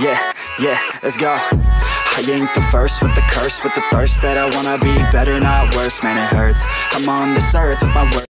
yeah, yeah, let's go. I ain't the first with the curse, with the thirst That I wanna be better, not worse, man it hurts. I'm on this earth with my words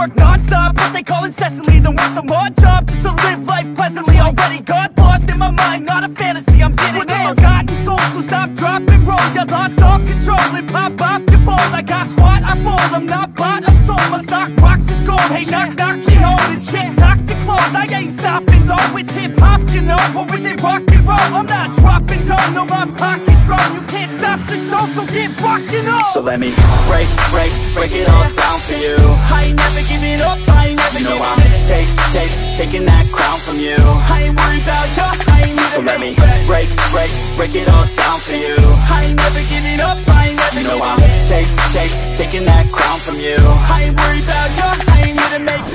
non-stop What they call incessantly. Than work some odd job Just to live life pleasantly. Already got lost in my mind Not a fantasy, I'm getting With a forgotten soul So stop, drop, and roll. You lost all control And pop off your ball. I got squat, I fall. I'm not bought, I'm sold. My stock rocks, it's gold. Hey, knock, knock, she holding shit Talk to close I ain't stopping though It's hip-hop, you know Or is it rock and roll? I'm not dropping down No, my pocket's grown. You can't stop the show So get rockin' up. So let me break, break, break it all down for you. I ain't never giving up, I ain't never You know giving I'm take, take, taking that crown from you. I ain't worried about you, I ain't never So let me make break, break, break it all down for you. I ain't never giving up, I ain't never You know I'm take, take, taking that crown from you. I ain't worried about you, I ain't here to make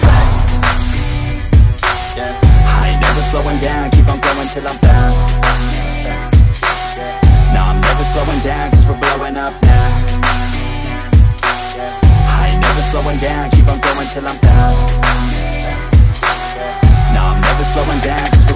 yeah. I ain't never slowing down, keep on going till I'm down No, I'm never slowing down, cause we're blowing up now I ain't never slowing down, keep on going till I'm down No, I'm never slowing down, cause we're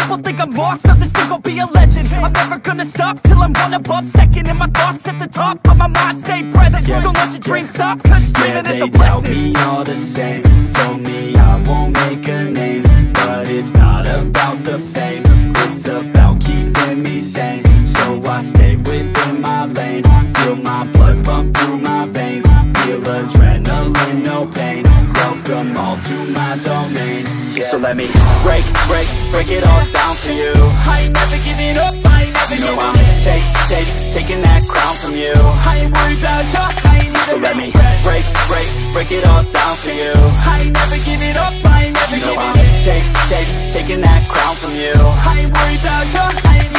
people think I'm lost Others think I'll be a legend. I'm never gonna stop Till I'm one above second And my thoughts at the top But my mind. Stay present Don't let your dreams stop Cause Yeah, dreaming is they a tell blessing. me all the same. Told me I won't make a name But it's not about the fame. It's about keeping me sane So I stay within my lane. Feel my blood pump through my veins. Feel adrenaline, no pain. Welcome all to my domain. So let me break, break, break it all down for you. I ain't never giving up I ain't never You know I'm take, take, taking that crown from you. I ain't worried about you I ain't So let me break, break, break it all down for you. I ain't never giving up I ain't never You know I'm up. Take, take, taking that crown from you. I ain't worried about you I ain't here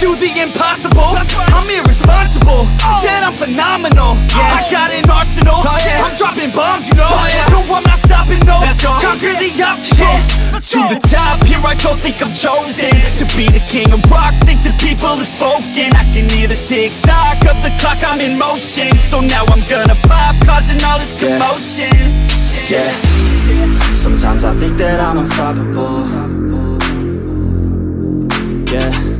do the impossible. I'm irresponsible, oh. yet I'm phenomenal. I got an arsenal, oh, I'm dropping bombs, you know. Oh, no, I'm not stopping, no. Conquer the obstacle. To the top, here I go, think I'm chosen To be the king of rock, think the people have spoken. I can hear the tick-tock of the clock, I'm in motion. So now I'm gonna pop, causing all this commotion. Yeah, sometimes I think that I'm unstoppable. Yeah,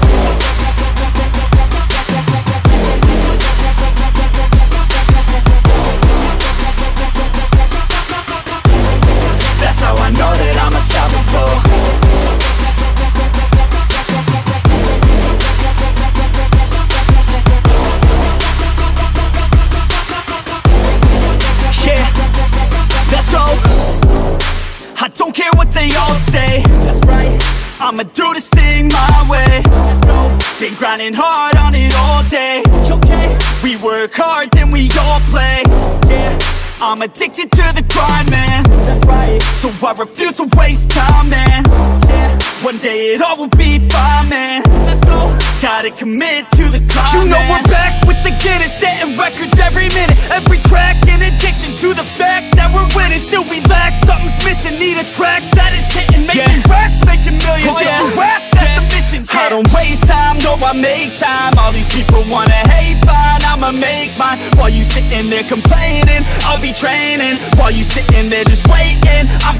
grinding hard on it all day. Okay We work hard, then we all play. Yeah I'm addicted to the grind, man. That's right I refuse to waste time, man. Yeah One day it all will be fine, man. Let's go. Gotta commit to the climb, You know we're back with the Guinness Setting records every minute. Every track an addiction to the fact that we're winning. Still we lack, something's missing. Need a track that is hitting. Making racks, making millions. Oh, yeah. ask, that's the mission. I don't waste time, no I make time. All these people wanna hate, fine I'ma make mine. While you sitting there complaining I'll be training. While you sitting there just waiting I'm